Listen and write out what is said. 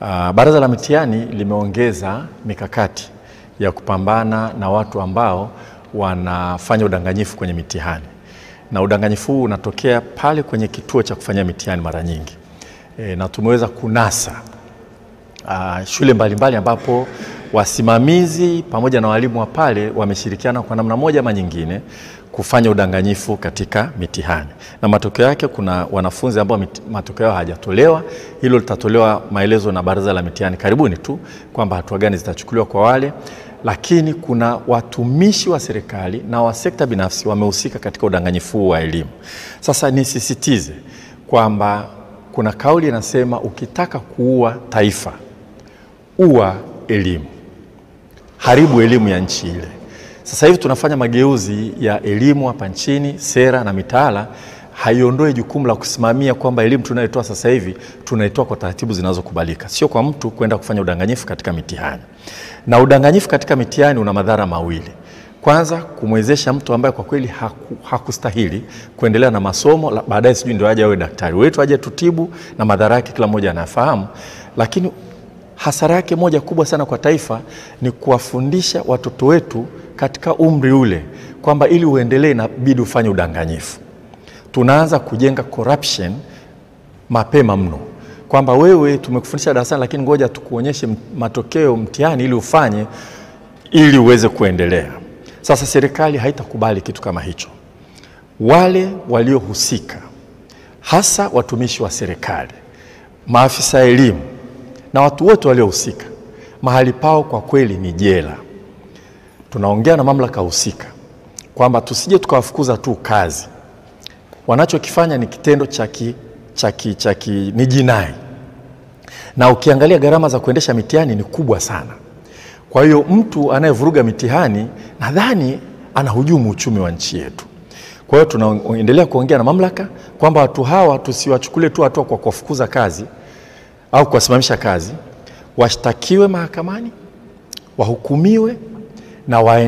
Uh, Baraza la Mitihani limeongeza mikakati ya kupambana na watu ambao wanafanya udanganyifu kwenye mitihani, na udanganyifu huu unatokea pale kwenye kituo cha kufanya mitihani mara nyingi. E, na tumeweza kunasa uh, shule mbalimbali ambapo wasimamizi pamoja na walimu wa pale wameshirikiana kwa namna moja ama nyingine kufanya udanganyifu katika mitihani, na matokeo yake kuna wanafunzi ambao matokeo yao hayajatolewa. Hilo litatolewa maelezo na Baraza la Mitihani karibuni tu kwamba hatua gani zitachukuliwa kwa wale, lakini kuna watumishi wa serikali na wa sekta binafsi wamehusika katika udanganyifu wa elimu. Sasa nisisitize kwamba kuna kauli inasema ukitaka kuua taifa ua elimu, haribu elimu ya nchi ile. Sasa hivi tunafanya mageuzi ya elimu hapa nchini, sera na mitaala haiondoe jukumu la kusimamia kwamba elimu tunayotoa sasa hivi tunaitoa kwa taratibu zinazokubalika, sio kwa mtu kwenda kufanya udanganyifu katika mitihani. Na udanganyifu katika mitihani una madhara mawili. Kwanza, kumwezesha mtu ambaye kwa kweli haku, hakustahili kuendelea na masomo, baadaye sijui ndio aje awe daktari wetu aje tutibu, na madhara yake kila mmoja anafahamu, lakini hasara yake moja kubwa sana kwa taifa ni kuwafundisha watoto wetu katika umri ule kwamba ili uendelee inabidi ufanye udanganyifu. Tunaanza kujenga corruption mapema mno, kwamba wewe tumekufundisha darasani, lakini ngoja tukuonyeshe matokeo mtihani ili ufanye ili uweze kuendelea. Sasa serikali haitakubali kitu kama hicho. Wale waliohusika, hasa watumishi wa serikali, maafisa elimu na watu wote waliohusika, mahali pao kwa kweli ni jela. Tunaongea na mamlaka husika kwamba tusije tukawafukuza tu kazi. Wanachokifanya ni kitendo cha ni jinai, na ukiangalia gharama za kuendesha mitihani ni kubwa sana. Kwa hiyo mtu anayevuruga mitihani nadhani anahujumu uchumi wa nchi yetu. Kwa hiyo tunaendelea kuongea na mamlaka kwamba watu hawa tusiwachukulie tu hatua kwa kuwafukuza kazi au kuwasimamisha kazi, washtakiwe mahakamani, wahukumiwe na waende